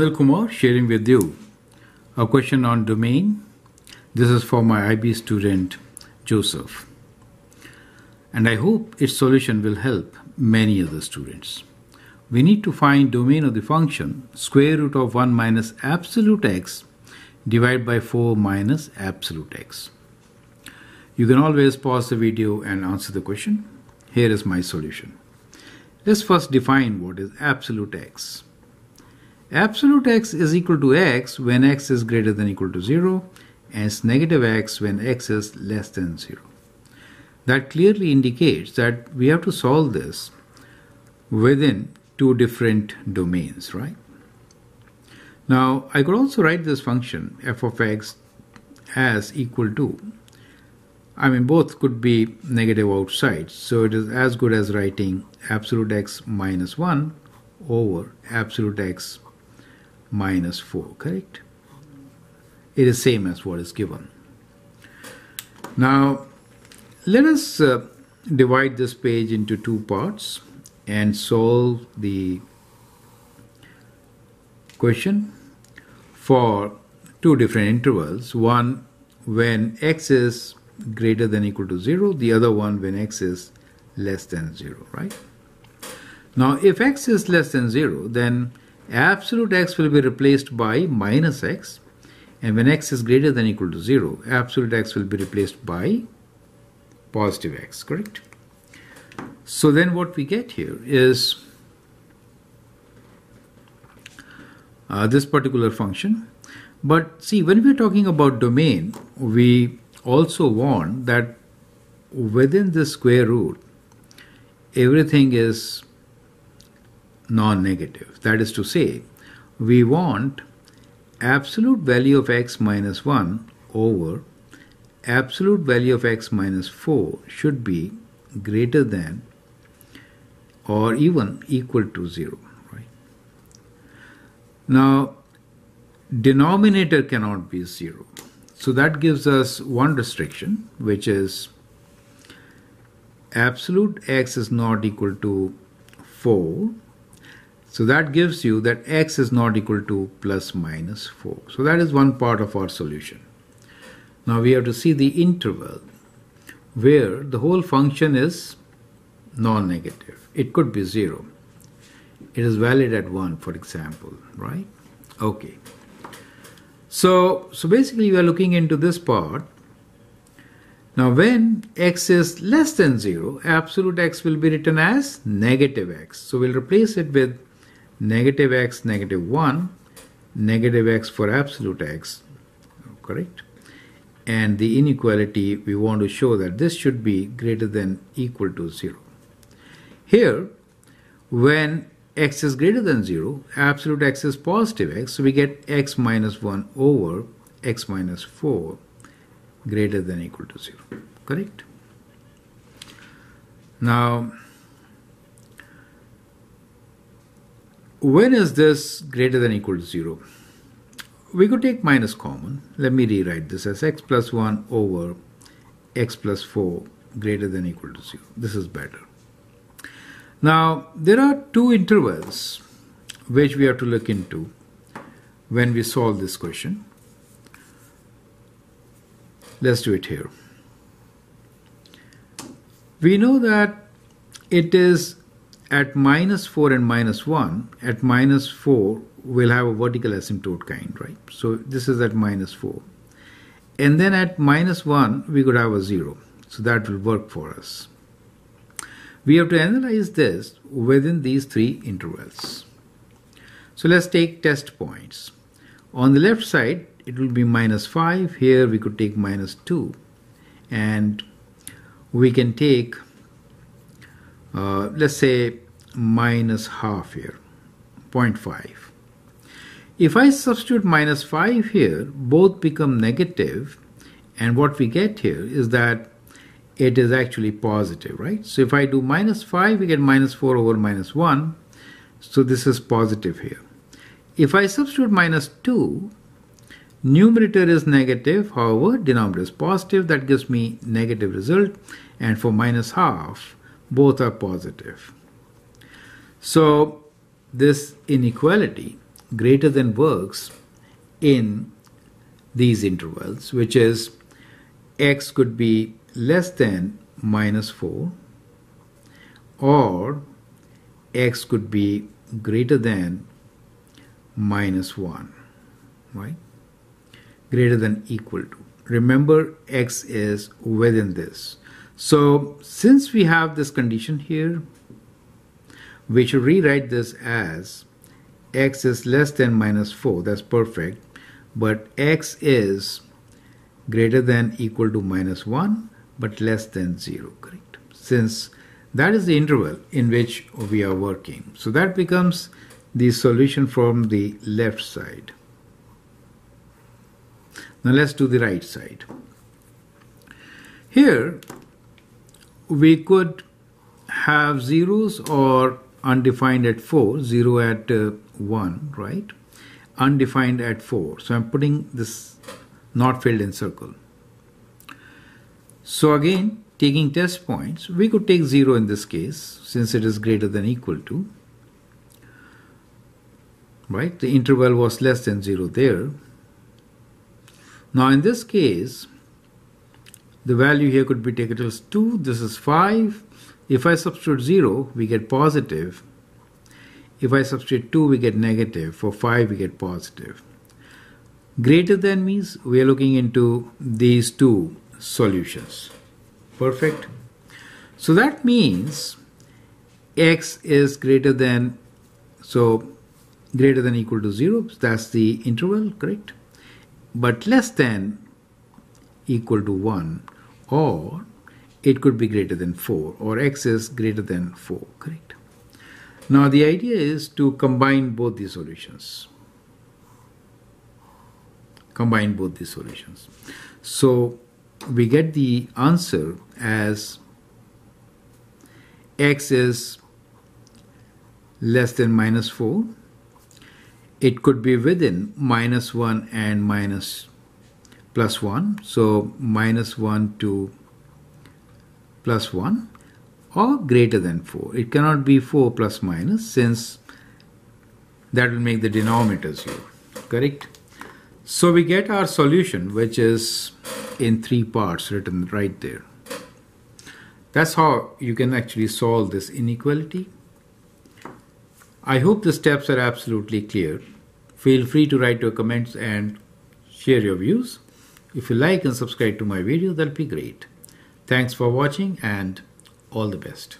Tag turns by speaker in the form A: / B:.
A: Anil Kumar sharing with you a question on domain. This is for my IB student Joseph. And I hope its solution will help many other students. We need to find domain of the function square root of 1 minus absolute x divided by 4 minus absolute x. You can always pause the video and answer the question. Here is my solution. Let's first define what is absolute x. Absolute x is equal to x when x is greater than equal to 0 and it's negative x when x is less than 0. That clearly indicates that we have to solve this within two different domains, right? Now, I could also write this function f of x as equal to, I mean, both could be negative outside, so it is as good as writing absolute x minus 1 over absolute x minus 4, correct? It is same as what is given. Now, let us uh, divide this page into two parts and solve the question for two different intervals. One when x is greater than equal to 0, the other one when x is less than 0, right? Now, if x is less than 0, then absolute x will be replaced by minus x. And when x is greater than equal to 0 absolute x will be replaced by positive x correct? So then what we get here is uh, this particular function. But see when we're talking about domain we also want that within the square root everything is non-negative. That is to say, we want absolute value of x minus 1 over absolute value of x minus 4 should be greater than or even equal to 0. Right? Now, denominator cannot be 0. So that gives us one restriction, which is absolute x is not equal to 4 so that gives you that x is not equal to plus minus 4. So that is one part of our solution. Now we have to see the interval where the whole function is non-negative. It could be 0. It is valid at 1 for example, right? Okay. So, so basically we are looking into this part. Now when x is less than 0, absolute x will be written as negative x. So we'll replace it with negative x, negative 1, negative x for absolute x, correct? And the inequality, we want to show that this should be greater than equal to 0. Here, when x is greater than 0, absolute x is positive x, so we get x minus 1 over x minus 4 greater than equal to 0, correct? Now, when is this greater than equal to 0? We could take minus common. Let me rewrite this as x plus 1 over x plus 4 greater than equal to 0. This is better. Now, there are two intervals which we have to look into when we solve this question. Let's do it here. We know that it is at minus 4 and minus 1, at minus 4, we'll have a vertical asymptote kind, right? So this is at minus 4. And then at minus 1, we could have a 0. So that will work for us. We have to analyze this within these three intervals. So let's take test points. On the left side, it will be minus 5. Here we could take minus 2. And we can take uh, let's say minus half here 0.5 if I substitute minus 5 here both become negative and what we get here is that it is actually positive right? So if I do minus 5 we get minus 4 over minus 1 so this is positive here. If I substitute minus 2 numerator is negative however denominator is positive. That gives me negative result. And for minus half both are positive. So this inequality greater than works in these intervals, which is x could be less than minus 4 or x could be greater than minus 1, right? Greater than equal to. Remember, x is within this. So, since we have this condition here, we should rewrite this as x is less than minus 4, that's perfect, but x is greater than equal to minus 1 but less than 0, correct? Since that is the interval in which we are working. So that becomes the solution from the left side. Now let's do the right side. Here we could have zeros or undefined at 4, 0 at uh, 1, right? Undefined at 4. So I'm putting this not filled in circle. So again, taking test points, we could take 0 in this case since it is greater than equal to. Right? The interval was less than 0 there. Now in this case, the value here could be taken as 2, this is 5. If I substitute 0, we get positive. If I substitute 2, we get negative. For 5, we get positive. Greater than means we are looking into these two solutions. Perfect. So that means x is greater than, so greater than equal to 0, that's the interval, correct? But less than equal to 1 or it could be greater than 4 or x is greater than 4, correct? Now the idea is to combine both these solutions combine both these solutions. So we get the answer as x is less than minus 4. It could be within minus 1 and minus plus 1. So minus 1 to plus 1 or greater than 4. It cannot be 4 plus minus since that will make the denominators 0 Correct? So we get our solution, which is in three parts written right there. That's how you can actually solve this inequality. I hope the steps are absolutely clear. Feel free to write your comments and share your views. If you like and subscribe to my video, that'll be great. Thanks for watching and all the best.